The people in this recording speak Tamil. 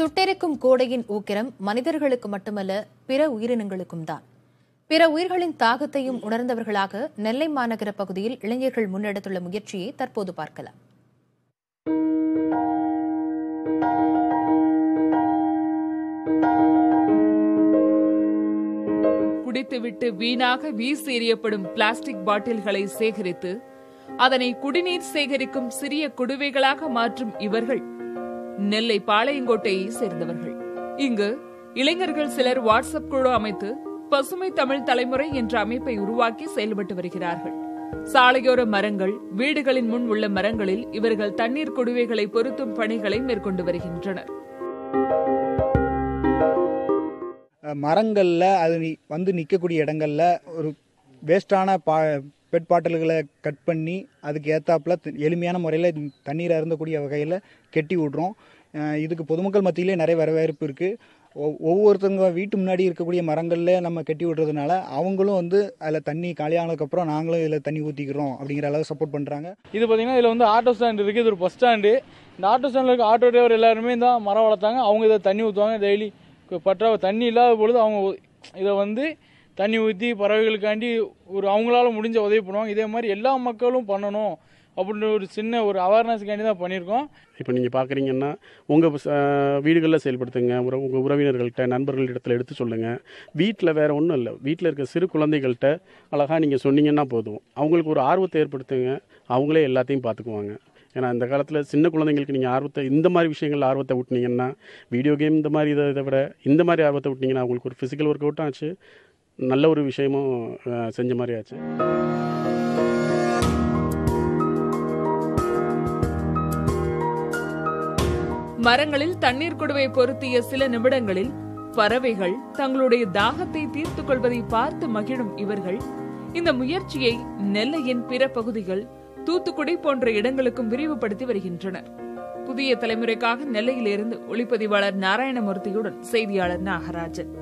சுட்டெரிக்கும் கோடையின் ஊக்கிரம் மனிதர்களுக்கு மட்டுமல்ல பிற உயிரினங்களுக்கும் தான். பிற உயிர்களின் தாகத்தையும் உணர்ந்தவர்களாக நெல்லை மாநகர பகுதியில் இளைஞர்கள் முன்னெடுத்துள்ள முயற்சியை தற்போது பார்க்கலாம். குடித்துவிட்டு வீணாக வீசி எறியப்படும் பிளாஸ்டிக் பாட்டில்களை சேகரித்து அதனை குடிநீர் சேகரிக்கும் சிறிய குடுவைகளாக மாற்றும் இவர்கள் நெல்லை பாளையங்கோட்டையை சேர்ந்தவர்கள். இங்கு இளைஞர்கள் சிலர் வாட்ஸ்அப் குழு அமைத்து பசுமை தமிழ் தலைமுறை என்ற அமைப்பை உருவாக்கி செயல்பட்டு வருகிறார்கள். சாலையோர மரங்கள் வீடுகளின் முன் உள்ள மரங்களில் இவர்கள் தண்ணீர் குடுவைகளை பொருத்தும் பணிகளை மேற்கொண்டு வருகின்றனர். மரங்களில் அது வந்து நிற்கக்கூடிய இடங்களில் ஒரு வேஸ்டான பா பெட் பாட்டில்களை கட் பண்ணி அதுக்கு ஏற்றாப்புல எளிமையான முறையில் தண்ணீர் அருந்தக்கூடிய வகையில் கெட்டி விடுறோம். இதுக்கு பொதுமக்கள் மத்தியிலே நிறைய வரவேற்பு இருக்குது ஒவ்வொருத்தவங்க வீட்டு முன்னாடி இருக்கக்கூடிய மரங்களில் நம்ம கெட்டி விடுறதுனால அவங்களும் வந்து அதில் தண்ணி காலியானதுக்கப்புறம் நாங்களும் இதில் தண்ணி ஊற்றிக்கிறோம் அப்படிங்கிற அளவு சப்போர்ட் பண்ணுறாங்க இது பார்த்திங்கன்னா இதில் வந்து ஆட்டோ ஸ்டாண்ட் இருக்குது இது ஒரு பஸ் ஸ்டாண்டு இந்த ஆட்டோ ஸ்டாண்டில் இருக்க ஆட்டோ டிரைவர் எல்லாருமே தான் மரம் வளர்த்தாங்க. அவங்க இதை தண்ணி ஊற்றுவாங்க டெய்லி பற்றா தண்ணி இல்லாத பொழுது அவங்க இதை வந்து தண்ணி ஊற்றி பறவைகளுக்காண்டி ஒரு அவங்களால முடிஞ்ச உதவி பண்ணுவாங்க. இதே மாதிரி எல்லா மக்களும் பண்ணணும் அப்படின்ற ஒரு சின்ன ஒரு அவேர்னஸ்க்காண்டி தான் பண்ணியிருக்கோம். இப்போ நீங்கள் பார்க்குறீங்கன்னா உங்கள் வீடுகளில் செயல்படுத்துங்க. உற உங்கள் உறவினர்கள்ட்ட நண்பர்களிடத்தில் எடுத்து சொல்லுங்கள் வீட்டில் வேறு ஒன்றும் இல்லை. வீட்டில் இருக்க சிறு குழந்தைகள்கிட்ட அழகாக நீங்கள் சொன்னீங்கன்னா போதும். அவங்களுக்கு ஒரு ஆர்வத்தை ஏற்படுத்துங்க. அவங்களே எல்லாத்தையும் பார்த்துக்குவாங்க ஏன்னா இந்த காலத்தில் சின்ன குழந்தைங்களுக்கு நீங்கள் ஆர்வத்தை இந்த மாதிரி விஷயங்கள் ஆர்வத்தை விட்டுனீங்கன்னா வீடியோ கேம் இந்த மாதிரி இதை இதை விட இந்த மாதிரி ஆர்வத்தை விட்டிங்கன்னா அவங்களுக்கு ஒரு ஃபிசிக்கல் ஒர்க் அவுட்டும் ஆச்சு. நல்ல ஒரு விஷயமும் செஞ்ச மாதிரி ஆச்சு. மரங்களில் தண்ணீர் குடுவை பொருத்திய சில நிமிடங்களில் பறவைகள் தங்களுடைய தாகத்தை தீர்த்துக் கொள்வதை பார்த்து மகிழும் இவர்கள். இந்த முயற்சியை நெல்லையின் பிற பகுதிகள் தூத்துக்குடி போன்ற இடங்களுக்கும் விரிவுபடுத்தி வருகின்றனர். புதிய தலைமுறைக்காக நெல்லையிலிருந்து ஒளிப்பதிவாளர் நாராயணமூர்த்தியுடன் செய்தியாளர் நாகராஜன்.